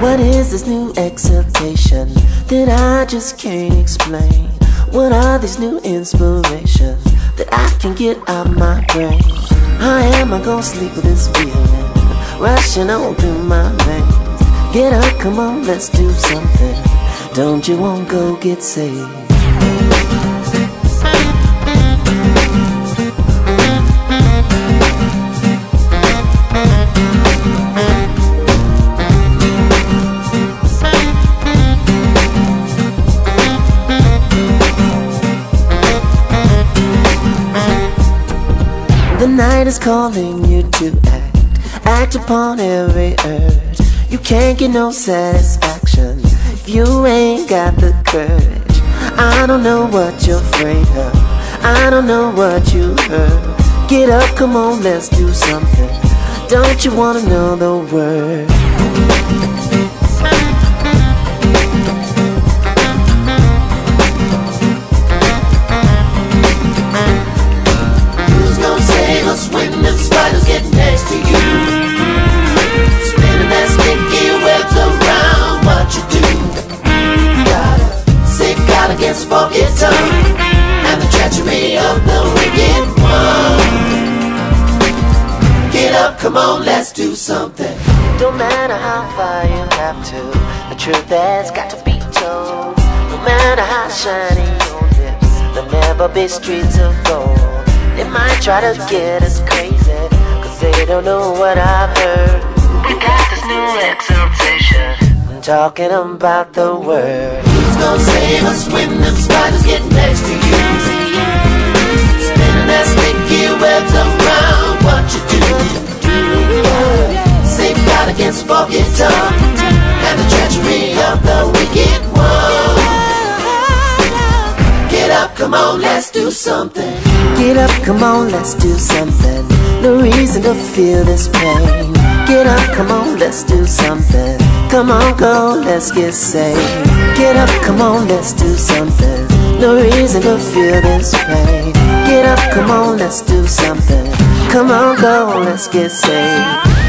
What is this new exaltation that I just can't explain? What are these new inspirations that I can get out my brain? How am I gonna sleep with this feeling rushing on through my veins? Get up, come on, let's do something. Don't you want to go get saved? The night is calling you to act, act upon every urge. You can't get no satisfaction if you ain't got the courage. I don't know what you're afraid of, I don't know what you heard. Get up, come on, let's do something. Don't you wanna know the word? Say God against forky tongue and the treachery of the wicked one. Get up, come on, let's do something. Don't matter how far you have to, the truth has got to be told. No matter how shiny your lips, there'll never be streets of gold. They might try to get us crazy, cause they don't know what I've heard. We got this new exaltation, I'm talking about the word. Gonna save us when them spiders get next to you? Spinning that sticky webs around what you do. Save God against forky tongue and the treachery of the wicked one. Get up, come on, let's do something. Get up, come on, let's do something. No reason to feel this pain. Get up, come on, let's do something. Come on, go, let's get saved. Get up, come on, let's do something. No reason to feel this pain. Get up, come on, let's do something. Come on, go, let's get saved.